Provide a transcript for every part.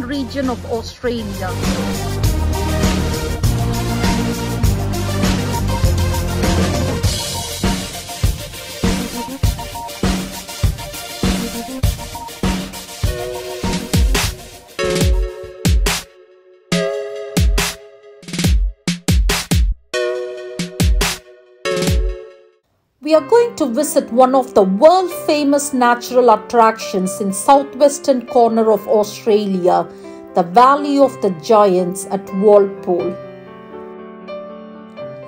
region of Australia. We are going to visit one of the world famous natural attractions in southwestern corner of Australia, the Valley of the Giants at Walpole.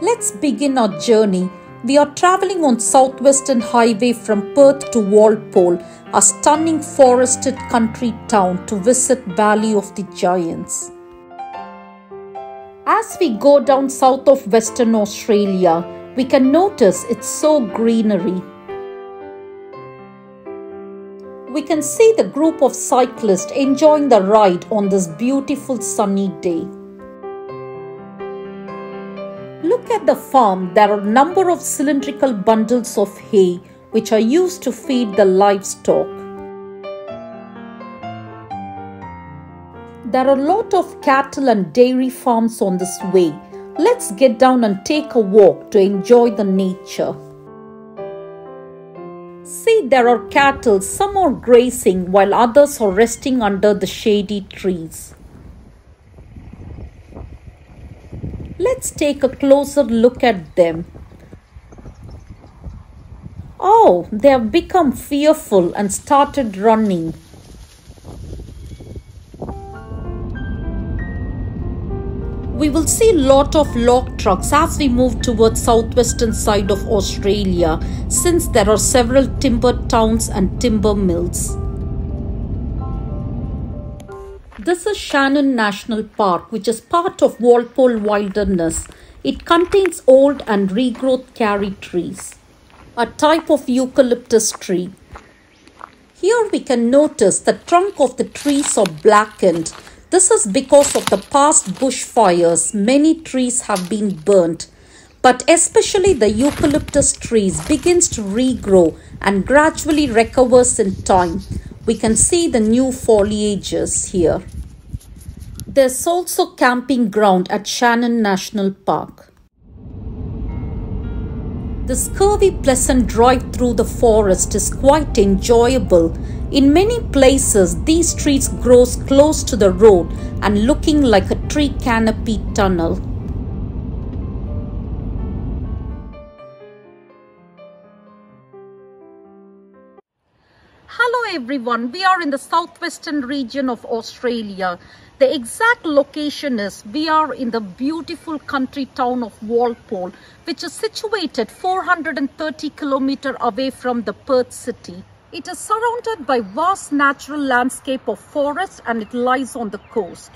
Let's begin our journey. We are traveling on Southwestern Highway from Perth to Walpole, a stunning forested country town to visit Valley of the Giants. As we go down south of Western Australia, we can notice it's so greenery. We can see the group of cyclists enjoying the ride on this beautiful sunny day. Look at the farm. There are a number of cylindrical bundles of hay which are used to feed the livestock. There are a lot of cattle and dairy farms on this way. Let's get down and take a walk to enjoy the nature. See, there are cattle, some are grazing while others are resting under the shady trees. Let's take a closer look at them. Oh, they have become fearful and started running. Lot of log trucks as we move towards southwestern side of Australia since there are several timber towns and timber mills. This is Shannon National Park which is part of Walpole Wilderness. It contains old and regrowth karri trees, a type of eucalyptus tree. Here we can notice the trunk of the trees are blackened this is because of the past bushfires, many trees have been burnt, but especially the eucalyptus trees begins to regrow and gradually recovers in time. We can see the new foliages here. There's also camping ground at Shannon National Park. This curvy pleasant drive through the forest is quite enjoyable in many places, these trees grow close to the road and looking like a tree canopy tunnel. Hello everyone, we are in the southwestern region of Australia. The exact location is we are in the beautiful country town of Walpole, which is situated 430 km away from the Perth city. It is surrounded by vast natural landscape of forest and it lies on the coast.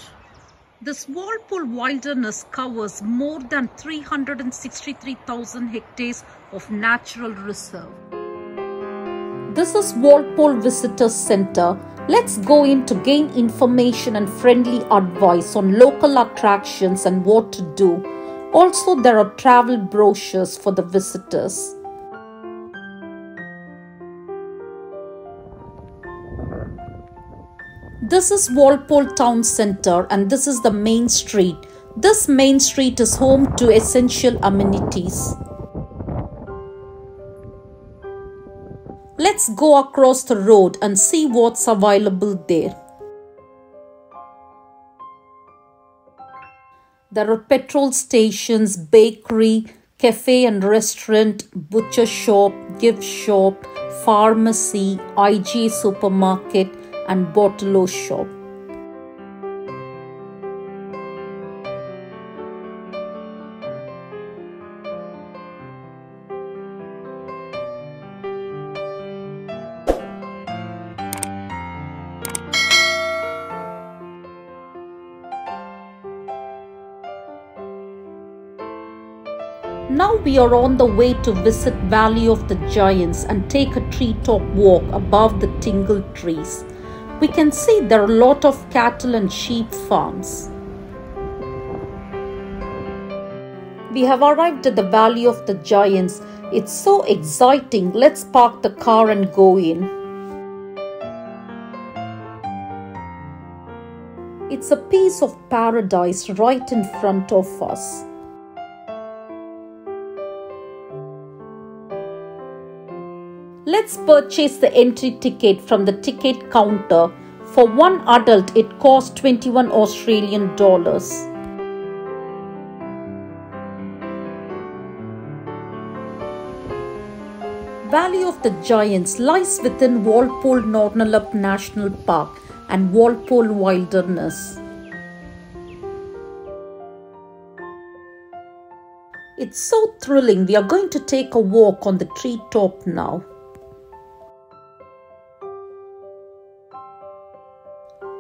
This Walpole wilderness covers more than 363,000 hectares of natural reserve. This is Walpole Visitor Center. Let's go in to gain information and friendly advice on local attractions and what to do. Also, there are travel brochures for the visitors. This is Walpole Town Centre and this is the main street. This main street is home to essential amenities. Let's go across the road and see what's available there. There are petrol stations, bakery, cafe and restaurant, butcher shop, gift shop, pharmacy, IG supermarket, and bottle shop. Now we are on the way to visit Valley of the Giants and take a treetop walk above the tingle trees we can see there are a lot of cattle and sheep farms. We have arrived at the Valley of the Giants. It's so exciting. Let's park the car and go in. It's a piece of paradise right in front of us. Let's purchase the entry ticket from the ticket counter. For one adult, it costs 21 Australian dollars. Valley of the Giants lies within Walpole Nornalup National Park and Walpole Wilderness. It's so thrilling. We are going to take a walk on the treetop now.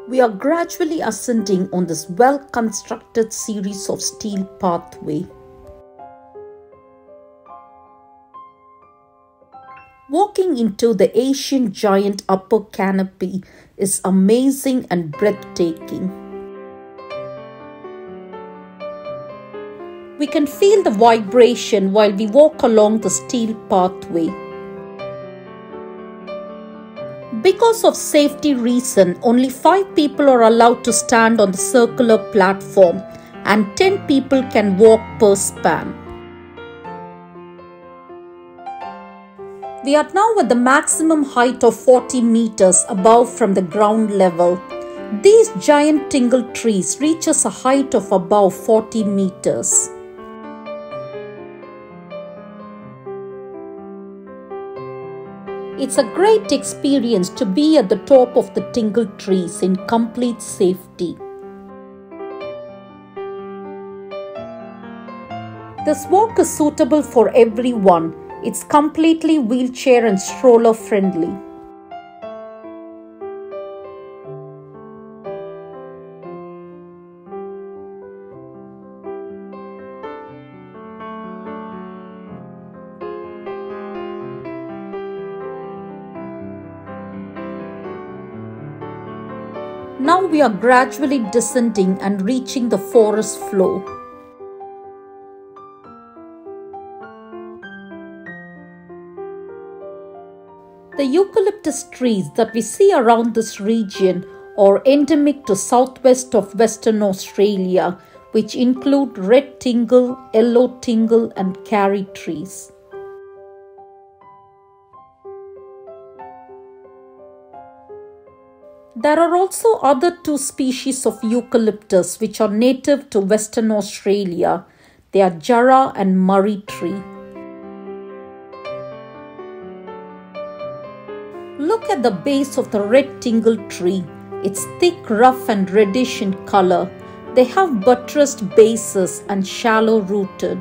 We are gradually ascending on this well constructed series of steel pathway. Walking into the Asian giant upper canopy is amazing and breathtaking. We can feel the vibration while we walk along the steel pathway. Because of safety reason, only 5 people are allowed to stand on the circular platform and 10 people can walk per span. We are now at the maximum height of 40 meters above from the ground level. These giant tingle trees reaches a height of above 40 meters. It's a great experience to be at the top of the tingle trees in complete safety. This walk is suitable for everyone it's completely wheelchair and stroller friendly. Now we are gradually descending and reaching the forest floor. The eucalyptus trees that we see around this region are endemic to southwest of Western Australia, which include red tingle, yellow tingle, and karri trees. There are also other two species of eucalyptus which are native to Western Australia. They are Jarrah and Marri tree. Look at the base of the red tingle tree. It's thick, rough, and reddish in color. They have buttressed bases and shallow rooted.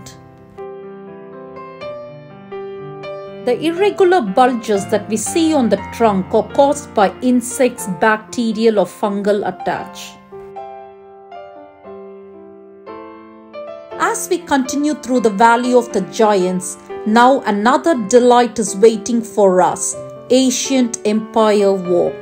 The irregular bulges that we see on the trunk are caused by insects, bacterial, or fungal attach. As we continue through the Valley of the Giants, now another delight is waiting for us Ancient Empire Walk.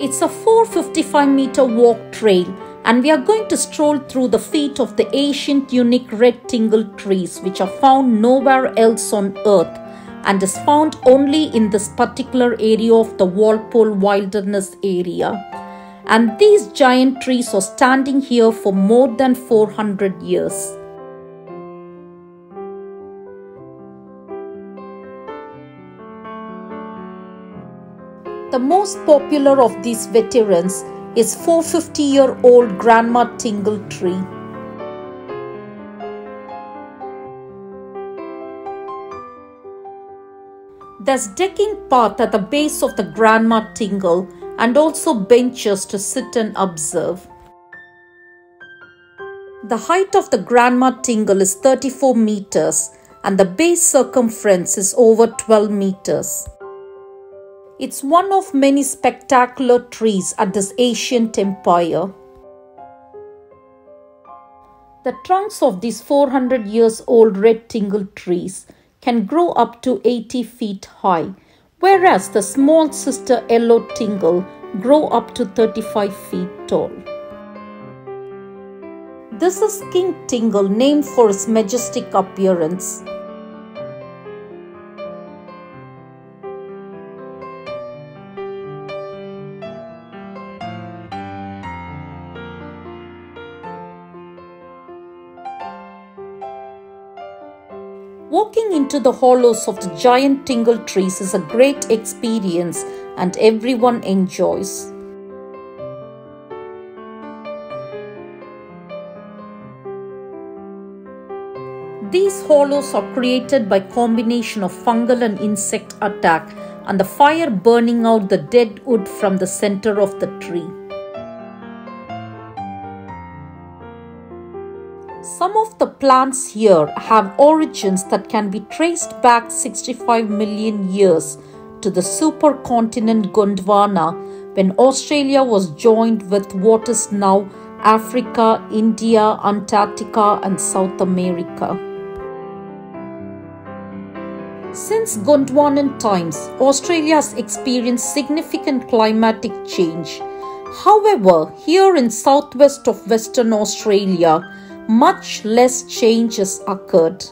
It's a 455 meter walk trail and we are going to stroll through the feet of the ancient unique red tingle trees which are found nowhere else on earth and is found only in this particular area of the Walpole Wilderness area. And these giant trees are standing here for more than 400 years. The most popular of these veterans is 450 year old Grandma Tingle tree. There's decking path at the base of the Grandma Tingle and also benches to sit and observe. The height of the Grandma Tingle is 34 meters and the base circumference is over 12 meters. It's one of many spectacular trees at this ancient empire. The trunks of these 400 years old red tingle trees can grow up to 80 feet high, whereas the small sister yellow tingle grow up to 35 feet tall. This is King Tingle named for its majestic appearance. Walking into the hollows of the giant tingle trees is a great experience and everyone enjoys. These hollows are created by combination of fungal and insect attack and the fire burning out the dead wood from the center of the tree. Some of the plants here have origins that can be traced back 65 million years to the supercontinent Gondwana when Australia was joined with what is now Africa, India, Antarctica, and South America. Since Gondwanan times, Australia has experienced significant climatic change. However, here in southwest of Western Australia, much less changes occurred.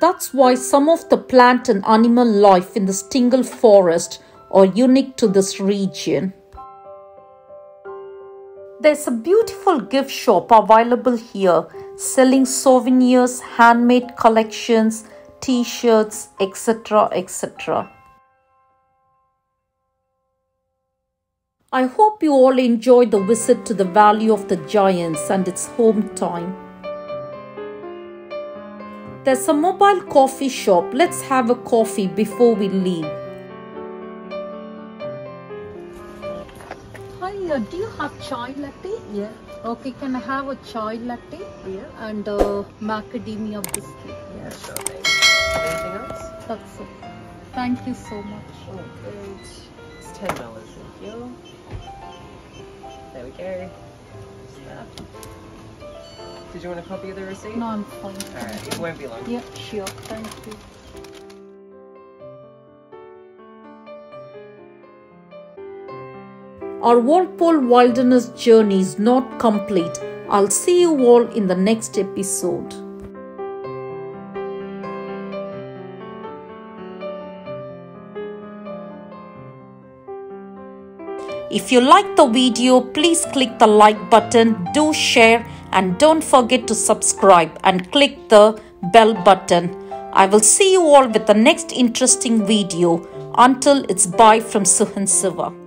That's why some of the plant and animal life in the tingle forest are unique to this region. There's a beautiful gift shop available here selling souvenirs, handmade collections, t shirts, etc. etc. I hope you all enjoyed the visit to the Valley of the Giants and its home time. There's a mobile coffee shop. Let's have a coffee before we leave. Hi, uh, do you have chai latte? Yeah. Okay, can I have a chai latte? Yeah. And uh, macadamia biscuit. Yeah, sure thing. Anything else? That's it. Thank you so much. Oh, great. It's ten dollars. Thank you. There we go. Just that. Did you want a copy of the receipt? No, I'm fine. Alright, it won't be long. Yeah, sure. Thank you. Our Walpole Wilderness journey is not complete. I'll see you all in the next episode. If you like the video, please click the like button, do share and don't forget to subscribe and click the bell button. I will see you all with the next interesting video. Until it's bye from Suhan Siva.